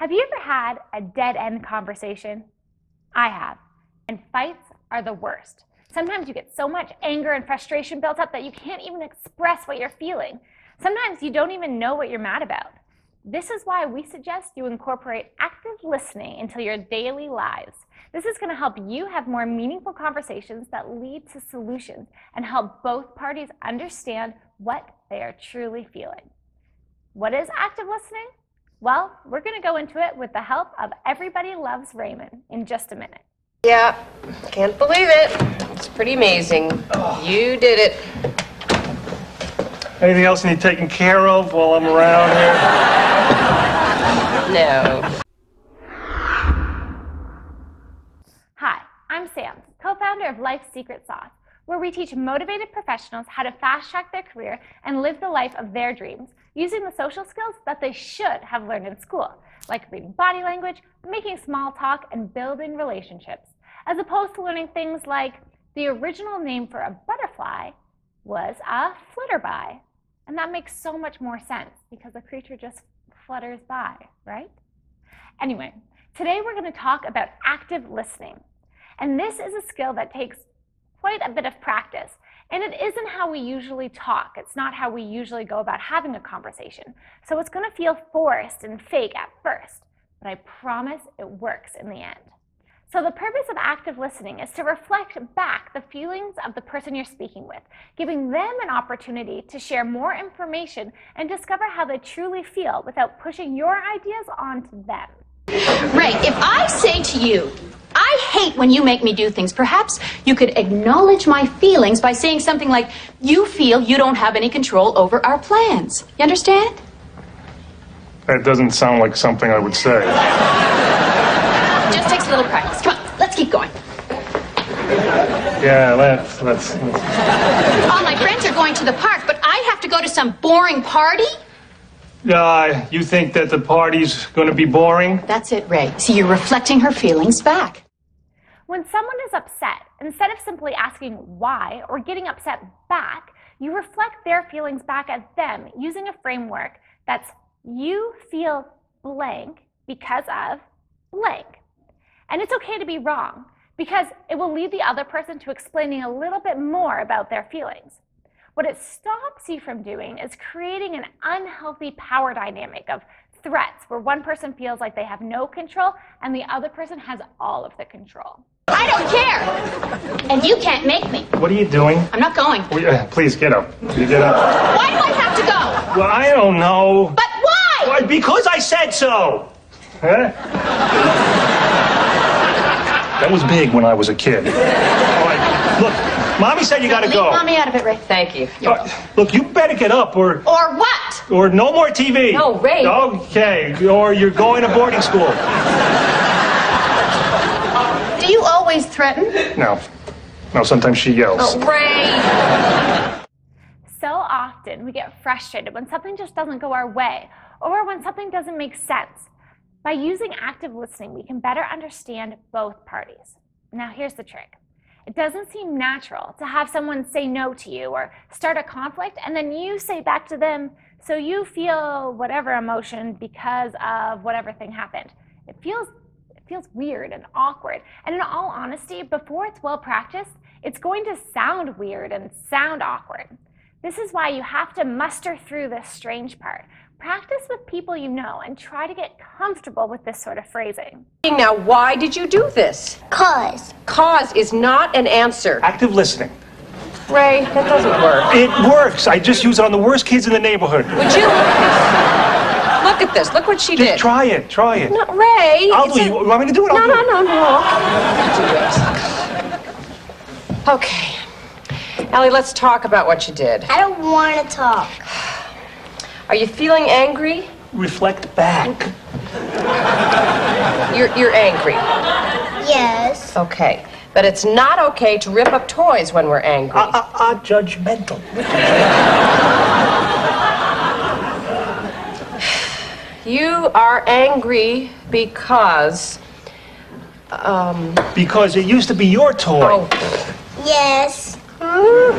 Have you ever had a dead end conversation? I have. And fights are the worst. Sometimes you get so much anger and frustration built up that you can't even express what you're feeling. Sometimes you don't even know what you're mad about. This is why we suggest you incorporate active listening into your daily lives. This is going to help you have more meaningful conversations that lead to solutions and help both parties understand what they are truly feeling. What is active listening? Well, we're going to go into it with the help of Everybody Loves Raymond in just a minute. Yeah, can't believe it. It's pretty amazing. You did it. Anything else you need taken care of while I'm around here? No. Hi, I'm Sam, co-founder of Life's Secret Sauce, where we teach motivated professionals how to fast-track their career and live the life of their dreams using the social skills that they should have learned in school, like reading body language, making small talk, and building relationships, as opposed to learning things like the original name for a butterfly was a flutterby. And that makes so much more sense because the creature just flutters by, right? Anyway, today we're going to talk about active listening. And this is a skill that takes quite a bit of practice. And it isn't how we usually talk. It's not how we usually go about having a conversation. So it's going to feel forced and fake at first. But I promise it works in the end. So the purpose of active listening is to reflect back the feelings of the person you're speaking with, giving them an opportunity to share more information and discover how they truly feel without pushing your ideas onto them. Right. if I say to you, I hate when you make me do things, perhaps you could acknowledge my feelings by saying something like, You feel you don't have any control over our plans. You understand? That doesn't sound like something I would say. Just takes a little practice. Come on, let's keep going. Yeah, let's, let's, let's. All my friends are going to the park, but I have to go to some boring party? Uh, you think that the party's gonna be boring? That's it, Ray. See, you're reflecting her feelings back. When someone is upset, instead of simply asking why or getting upset back, you reflect their feelings back at them using a framework that's you feel blank because of blank. And it's okay to be wrong because it will lead the other person to explaining a little bit more about their feelings. What it stops you from doing is creating an unhealthy power dynamic of threats where one person feels like they have no control and the other person has all of the control. I don't care! And you can't make me. What are you doing? I'm not going. Well, yeah, Please get up. You get up. Why do I have to go? Well, I don't know. But why? Why, because I said so. Huh? That was big when I was a kid. All right, look, mommy said you gotta Leave go. mommy out of it, Ray. Thank you. Uh, look, you better get up or Or what? or no more TV. No, Ray. Okay, or you're going to boarding school. Do you always threaten? No, no. Sometimes she yells. Oh, Ray. So often we get frustrated when something just doesn't go our way or when something doesn't make sense. By using active listening, we can better understand both parties. Now, here's the trick it doesn't seem natural to have someone say no to you or start a conflict and then you say back to them, so you feel whatever emotion because of whatever thing happened. It feels feels weird and awkward. And in all honesty, before it's well practiced, it's going to sound weird and sound awkward. This is why you have to muster through this strange part. Practice with people you know and try to get comfortable with this sort of phrasing. Now, why did you do this? Cause. Cause is not an answer. Active listening. Ray, that doesn't work. It works. I just use it on the worst kids in the neighborhood. Would you look at this? Look what she Just did. try it. Try it. No, Ray. I'll do it. a- You want me to do it? I'll No, do no, it. no, no. Do it. Okay. Ellie, let's talk about what you did. I don't want to talk. Are you feeling angry? Reflect back. You're, you're angry. Yes. Okay. But it's not okay to rip up toys when we're angry. Uh, uh, uh, judgmental. You are angry because. Um, Because it used to be your toy. oh, Yes. I don't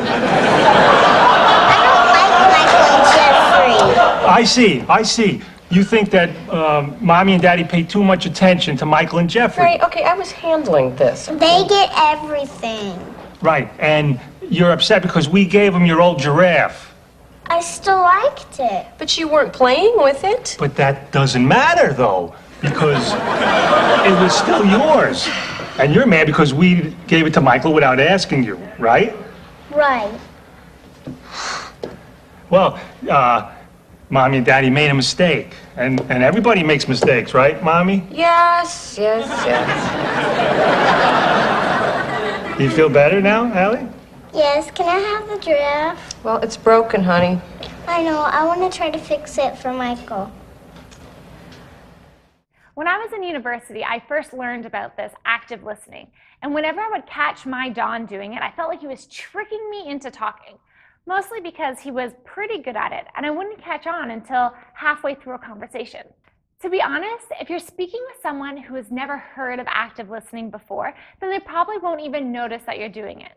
like Michael and Geoffrey. I see. I see. you think that um, mommy and daddy pay too much attention to Michael and Geoffrey. Right, okay, I was handling this. They get everything. Right, and you're upset because we gave them your old giraffe. I still liked it. But you weren't playing with it. But that doesn't matter, though, because it was still yours. And you're mad because we gave it to Michael without asking you, right? Right. Well, uh, mommy and daddy made a mistake. And, and everybody makes mistakes, right, mommy? Yes, yes, yes. Do you feel better now, Allie? Yes, can I have the giraffe? Well, it's broken, honey. I know, I want to try to fix it for Michael. When I was in university, I first learned about this active listening. And whenever I would catch my Don doing it, I felt like he was tricking me into talking, mostly because he was pretty good at it, and I wouldn't catch on until halfway through a conversation. To be honest, if you're speaking with someone who has never heard of active listening before, then they probably won't even notice that you're doing it.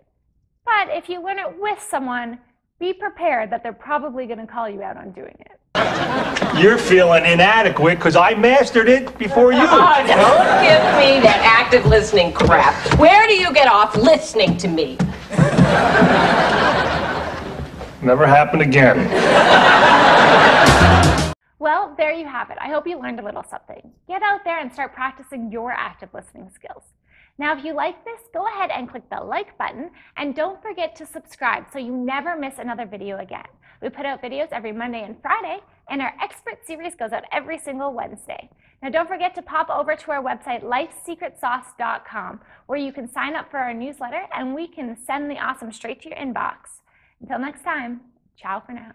But if you learn it with someone, be prepared that they're probably going to call you out on doing it. You're feeling inadequate because I mastered it before you. Oh, don't give me that active listening crap. Where do you get off listening to me? Never happened again. Well, there you have it. I hope you learned a little something. Get out there and start practicing your active listening skills. Now, if you like this, go ahead and click the like button and don't forget to subscribe so you never miss another video again. We put out videos every Monday and Friday, and our expert series goes out every single Wednesday. Now, don't forget to pop over to our website, lifesecretsauce.com, where you can sign up for our newsletter and we can send the awesome straight to your inbox. Until next time, ciao for now.